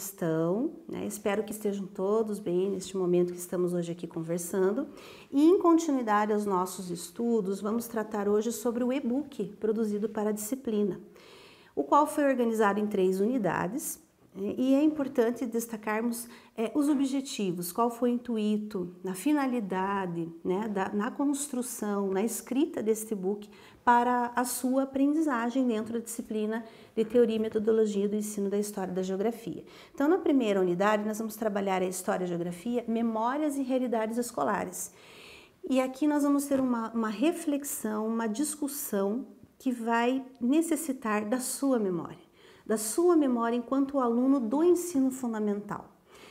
estão? Né? Espero que estejam todos bem neste momento que estamos hoje aqui conversando. E em continuidade aos nossos estudos, vamos tratar hoje sobre o e-book produzido para a disciplina, o qual foi organizado em três unidades e é importante destacarmos é, os objetivos, qual foi o intuito, na finalidade, né, da, na construção, na escrita deste book para a sua aprendizagem dentro da disciplina de Teoria e Metodologia do Ensino da História da Geografia. Então, na primeira unidade, nós vamos trabalhar a História e a Geografia, Memórias e Realidades Escolares. E aqui nós vamos ter uma, uma reflexão, uma discussão que vai necessitar da sua memória da sua memória enquanto aluno do ensino fundamental.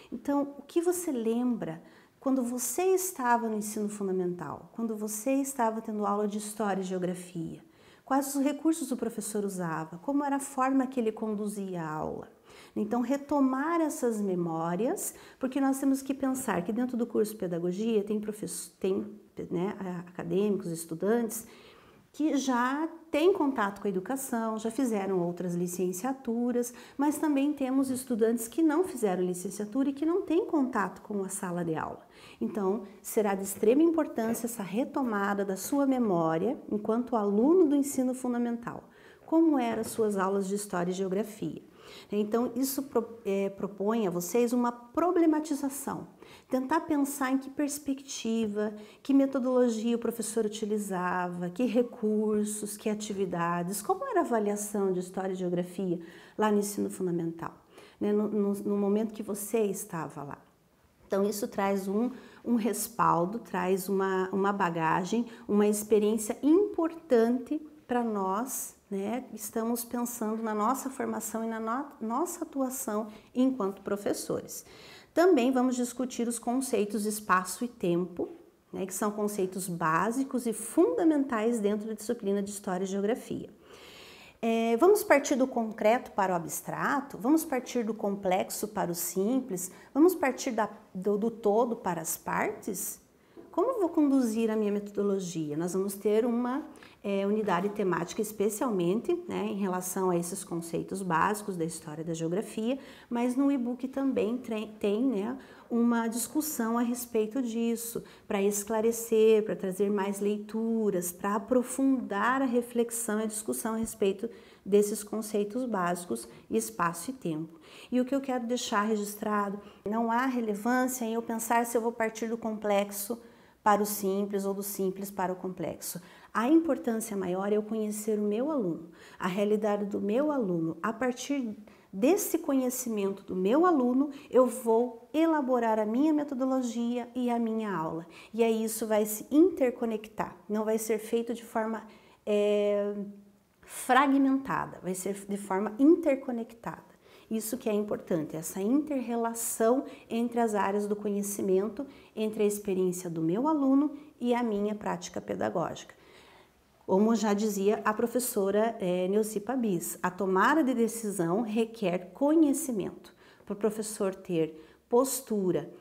Então, o que você lembra quando você estava no ensino fundamental, quando você estava tendo aula de história e geografia? Quais os recursos o professor usava? Como era a forma que ele conduzia a aula? Então, retomar essas memórias, porque nós temos que pensar que dentro do curso de pedagogia tem, tem né, acadêmicos, estudantes que já têm contato com a educação, já fizeram outras licenciaturas, mas também temos estudantes que não fizeram licenciatura e que não têm contato com a sala de aula. Então, será de extrema importância essa retomada da sua memória enquanto aluno do ensino fundamental. Como eram as suas aulas de História e Geografia? Então, isso é, propõe a vocês uma problematização tentar pensar em que perspectiva, que metodologia o professor utilizava, que recursos, que atividades, como era a avaliação de História e Geografia lá no ensino fundamental, né, no, no, no momento que você estava lá. Então, isso traz um, um respaldo, traz uma, uma bagagem, uma experiência importante para nós, né? Estamos pensando na nossa formação e na no, nossa atuação enquanto professores. Também vamos discutir os conceitos espaço e tempo, né, que são conceitos básicos e fundamentais dentro da disciplina de História e Geografia. É, vamos partir do concreto para o abstrato, vamos partir do complexo para o simples, vamos partir da, do, do todo para as partes? Como vou conduzir a minha metodologia? Nós vamos ter uma é, unidade temática especialmente né, em relação a esses conceitos básicos da história da geografia, mas no e-book também tem né, uma discussão a respeito disso, para esclarecer, para trazer mais leituras, para aprofundar a reflexão e a discussão a respeito desses conceitos básicos, espaço e tempo. E o que eu quero deixar registrado, não há relevância em eu pensar se eu vou partir do complexo para o simples ou do simples para o complexo. A importância maior é eu conhecer o meu aluno, a realidade do meu aluno. A partir desse conhecimento do meu aluno, eu vou elaborar a minha metodologia e a minha aula. E aí isso vai se interconectar, não vai ser feito de forma é, fragmentada, vai ser de forma interconectada. Isso que é importante, essa interrelação entre as áreas do conhecimento, entre a experiência do meu aluno e a minha prática pedagógica. Como já dizia a professora é, Neucipa Bis, a tomada de decisão requer conhecimento. Para o professor ter postura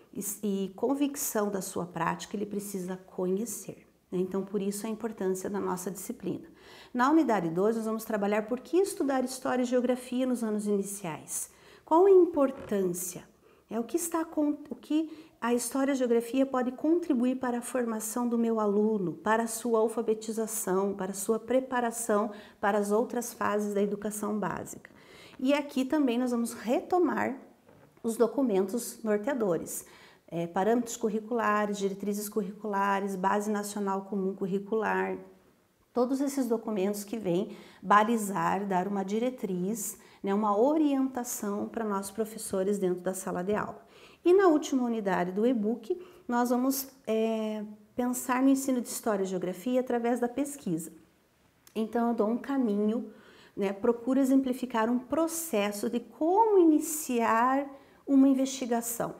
e convicção da sua prática, ele precisa conhecer. Né? Então, por isso a importância da nossa disciplina. Na unidade 2, nós vamos trabalhar por que estudar História e Geografia nos anos iniciais. Qual a importância? É o que está o que a história e a geografia pode contribuir para a formação do meu aluno, para a sua alfabetização, para a sua preparação para as outras fases da educação básica. E aqui também nós vamos retomar os documentos norteadores. É, parâmetros curriculares, diretrizes curriculares, base nacional comum curricular, todos esses documentos que vêm balizar, dar uma diretriz, né, uma orientação para nós professores dentro da sala de aula. E na última unidade do e-book, nós vamos é, pensar no ensino de História e Geografia através da pesquisa. Então, eu dou um caminho, né, procuro exemplificar um processo de como iniciar uma investigação.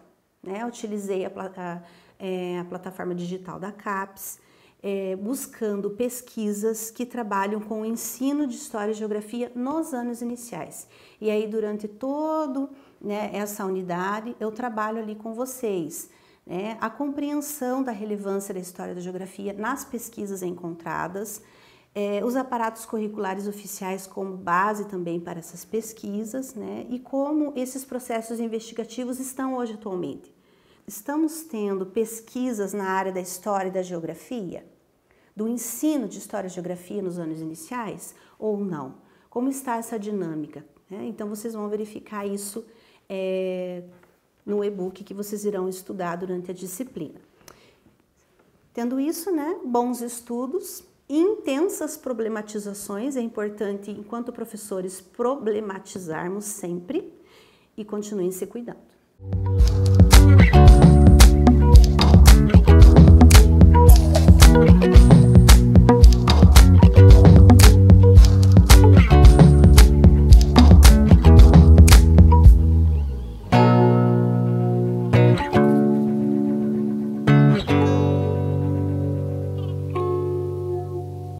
Né? Utilizei a, a, é, a plataforma digital da CAPES, é, buscando pesquisas que trabalham com o ensino de História e Geografia nos anos iniciais. E aí, durante todo né, essa unidade, eu trabalho ali com vocês. Né, a compreensão da relevância da história da geografia nas pesquisas encontradas, é, os aparatos curriculares oficiais como base também para essas pesquisas, né? E como esses processos investigativos estão hoje atualmente. Estamos tendo pesquisas na área da história e da geografia, do ensino de história e geografia nos anos iniciais ou não? Como está essa dinâmica? Né? Então vocês vão verificar isso é, no e-book que vocês irão estudar durante a disciplina. Tendo isso, né, bons estudos, intensas problematizações, é importante, enquanto professores, problematizarmos sempre e continuem se cuidando.